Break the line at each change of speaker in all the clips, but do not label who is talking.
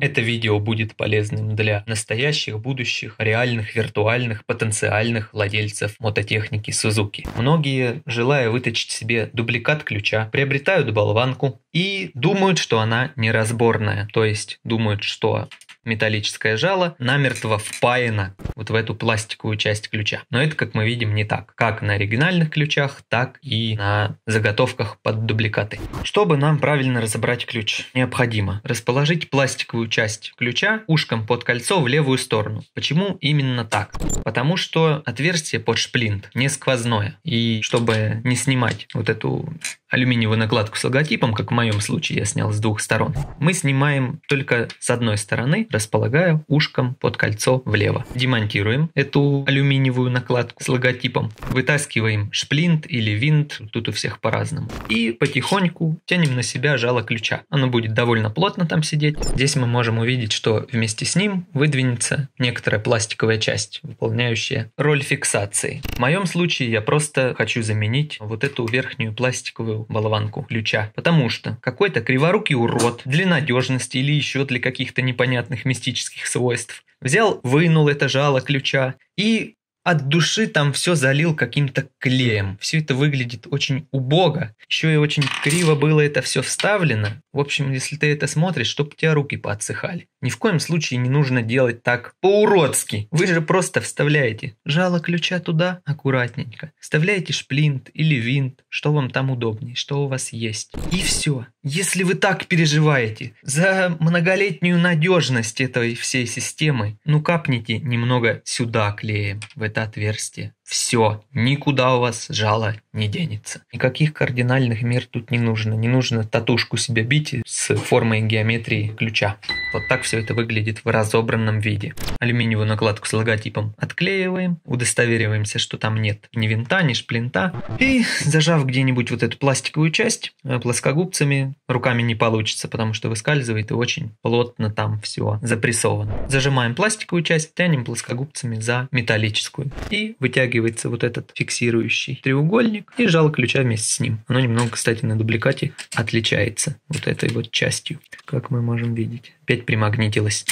Это видео будет полезным для настоящих, будущих, реальных, виртуальных, потенциальных владельцев мототехники Suzuki. Многие, желая выточить себе дубликат ключа, приобретают болванку и думают, что она неразборная. То есть думают, что металлическое жало намертво впаяно вот в эту пластиковую часть ключа. Но это, как мы видим, не так. Как на оригинальных ключах, так и на заготовках под дубликаты. Чтобы нам правильно разобрать ключ, необходимо расположить пластиковую часть ключа ушком под кольцо в левую сторону. Почему именно так? Потому что отверстие под шплинт не сквозное. И чтобы не снимать вот эту алюминиевую накладку с логотипом, как в моем случае я снял с двух сторон, мы снимаем только с одной стороны, располагая ушком под кольцо влево. Демонтируем эту алюминиевую накладку с логотипом, вытаскиваем шплинт или винт, тут у всех по-разному, и потихоньку тянем на себя жало ключа. Оно будет довольно плотно там сидеть. Здесь мы можем увидеть, что вместе с ним выдвинется некоторая пластиковая часть, выполняющая роль фиксации. В моем случае я просто хочу заменить вот эту верхнюю пластиковую болванку ключа. Потому что какой-то криворукий урод для надежности или еще для каких-то непонятных мистических свойств взял, вынул это жало ключа и от души там все залил каким-то клеем. Все это выглядит очень убого. Еще и очень криво было это все вставлено. В общем, если ты это смотришь, чтобы у тебя руки поотсыхали. Ни в коем случае не нужно делать так по-уродски. Вы же просто вставляете жало ключа туда аккуратненько. Вставляете шплинт или винт, что вам там удобнее, что у вас есть. И все. Если вы так переживаете за многолетнюю надежность этой всей системы, ну капните немного сюда клеем, в это отверстие. Все, никуда у вас жало не денется. Никаких кардинальных мер тут не нужно. Не нужно татушку себе бить с формой геометрии ключа. Вот так все это выглядит в разобранном виде. Алюминиевую накладку с логотипом отклеиваем, удостовериваемся, что там нет ни винта, ни шплинта. И зажав где-нибудь вот эту пластиковую часть э, плоскогубцами, руками не получится, потому что выскальзывает и очень плотно там все запрессовано. Зажимаем пластиковую часть, тянем плоскогубцами за металлическую и вытягиваем вытягивается вот этот фиксирующий треугольник и жало ключа вместе с ним. Оно немного, кстати, на дубликате отличается вот этой вот частью, как мы можем видеть. Опять примагнитилось.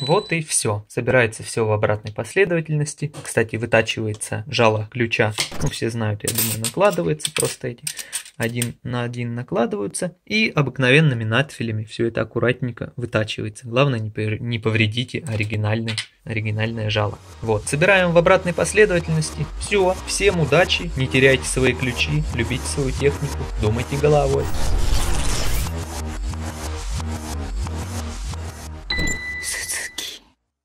Вот и все. Собирается все в обратной последовательности. Кстати, вытачивается жало ключа. Ну, все знают, я думаю, накладывается просто эти один на один накладываются и обыкновенными надфилями все это аккуратненько вытачивается. Главное не повредите оригинальный, оригинальное жало. Вот, собираем в обратной последовательности. Все, всем удачи, не теряйте свои ключи, любите свою технику, думайте головой.